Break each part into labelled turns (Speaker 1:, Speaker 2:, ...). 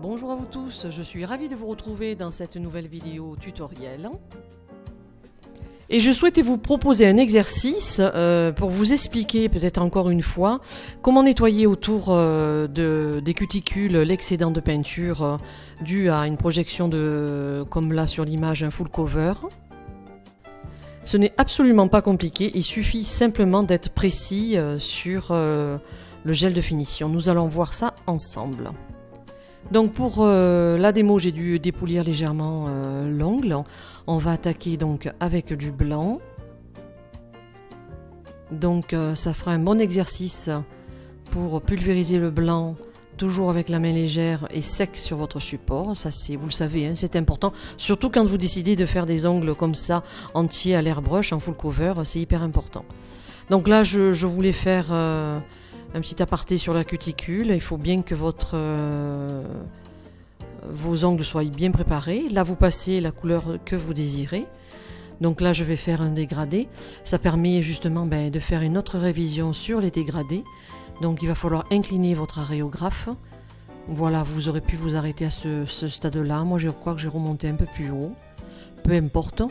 Speaker 1: Bonjour à vous tous, je suis ravie de vous retrouver dans cette nouvelle vidéo tutoriel. Et je souhaitais vous proposer un exercice euh, pour vous expliquer peut-être encore une fois comment nettoyer autour euh, de, des cuticules l'excédent de peinture euh, dû à une projection de, comme là sur l'image, un full cover. Ce n'est absolument pas compliqué, il suffit simplement d'être précis sur le gel de finition. Nous allons voir ça ensemble. Donc pour euh, la démo, j'ai dû dépoulir légèrement euh, l'ongle. On va attaquer donc avec du blanc. Donc euh, ça fera un bon exercice pour pulvériser le blanc toujours avec la main légère et sec sur votre support. Ça c'est, vous le savez, hein, c'est important. Surtout quand vous décidez de faire des ongles comme ça entiers à l'airbrush en full cover, c'est hyper important. Donc là je voulais faire un petit aparté sur la cuticule. Il faut bien que votre, euh, vos ongles soient bien préparés. Là, vous passez la couleur que vous désirez. Donc là, je vais faire un dégradé. Ça permet justement ben, de faire une autre révision sur les dégradés. Donc il va falloir incliner votre aréographe. Voilà, vous aurez pu vous arrêter à ce, stade-là. Moi, je crois que j'ai remonté un peu plus haut. Peu importe.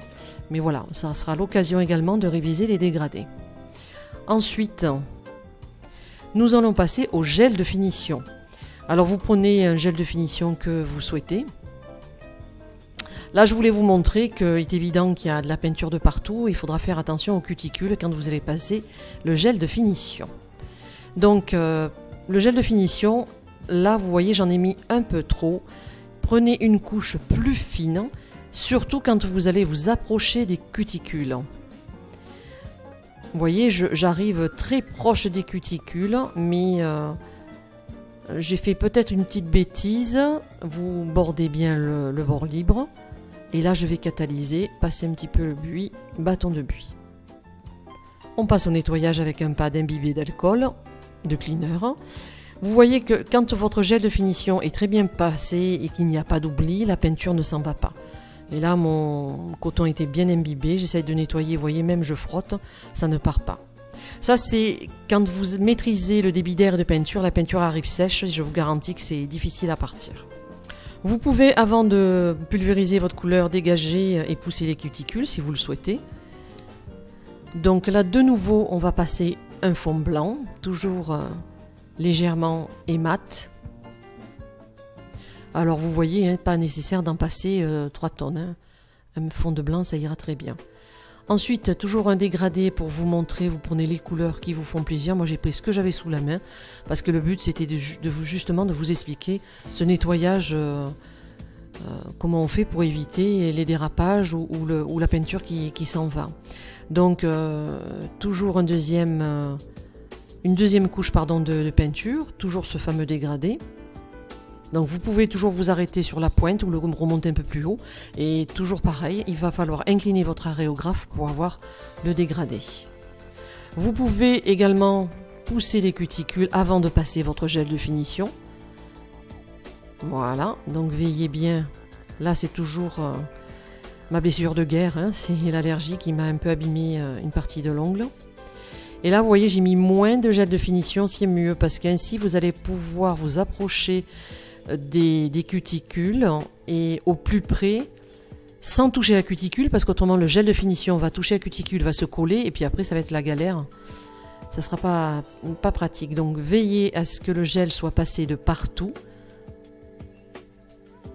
Speaker 1: Mais voilà, ça sera l'occasion également de réviser les dégradés. Ensuite, nous allons passer au gel de finition. Alors vous prenez un gel de finition que vous souhaitez. Là, je voulais vous montrer qu'il est évident qu'il y a de la peinture de partout. Il faudra faire attention aux cuticules quand vous allez passer le gel de finition. Donc, euh, le gel de finition, là, vous voyez, j'en ai mis un peu trop. Prenez une couche plus fine, surtout quand vous allez vous approcher des cuticules. Vous voyez, j'arrive très proche des cuticules, mais euh, j'ai fait peut-être une petite bêtise. Vous bordez bien le, bord libre. Et là, je vais catalyser, passer un petit peu le buis, bâton de buis. On passe au nettoyage avec un pad imbibé d'alcool, de cleaner. Vous voyez que quand votre gel de finition est très bien passé et qu'il n'y a pas d'oubli, la peinture ne s'en va pas. Et là, mon coton était bien imbibé. J'essaye de nettoyer. Vous voyez, même je frotte, ça ne part pas. Ça, c'est quand vous maîtrisez le débit d'air de peinture, la peinture arrive sèche. Je vous garantis que c'est difficile à partir. Vous pouvez, avant de pulvériser votre couleur, dégager et pousser les cuticules si vous le souhaitez. Donc là, de nouveau, on va passer un fond blanc, toujours euh, légèrement et mat. Alors vous voyez, hein, pas nécessaire d'en passer 3 euh, tonnes. Hein. Un fond de blanc, ça ira très bien. Ensuite, toujours un dégradé pour vous montrer, vous prenez les couleurs qui vous font plaisir. Moi, j'ai pris ce que j'avais sous la main parce que le but, c'était de, vous justement de vous expliquer ce nettoyage, euh, comment on fait pour éviter les dérapages ou, la peinture qui, s'en va. Donc, toujours un deuxième, une deuxième couche pardon, de peinture, toujours ce fameux dégradé. Donc vous pouvez toujours vous arrêter sur la pointe ou le remonter un peu plus haut. Et toujours pareil, il va falloir incliner votre aréographe pour avoir le dégradé. Vous pouvez également pousser les cuticules avant de passer votre gel de finition. Voilà, donc veillez bien. Là c'est toujours euh, ma blessure de guerre, hein. c'est l'allergie qui m'a un peu abîmé euh, une partie de l'ongle. Et là, vous voyez, j'ai mis moins de gel de finition, c'est mieux, parce qu'ainsi, vous allez pouvoir vous approcher des, cuticules et au plus près sans toucher la cuticule parce qu'autrement le gel de finition va toucher la cuticule, va se coller et puis après ça va être la galère. Ça sera pas, pas pratique. Donc veillez à ce que le gel soit passé de partout.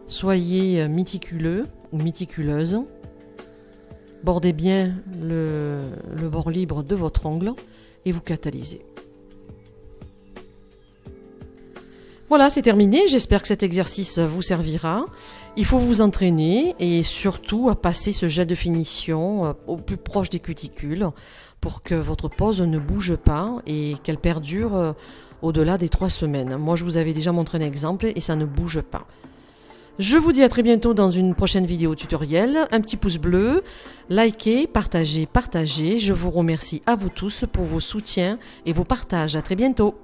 Speaker 1: Soyez méticuleux ou méticuleuse. Bordez bien le, le bord libre de votre ongle et vous catalysez. Voilà, c'est terminé. J'espère que cet exercice vous servira. Il faut vous entraîner et surtout à passer ce jet de finition euh, au plus proche des cuticules pour que votre pose ne bouge pas et qu'elle perdure euh, au-delà des trois semaines. Moi, je vous avais déjà montré un exemple et ça ne bouge pas. Je vous dis à très bientôt dans une prochaine vidéo tutoriel. Un petit pouce bleu, likez, partagez, partagez. Je vous remercie à vous tous pour vos soutiens et vos partages. À très bientôt.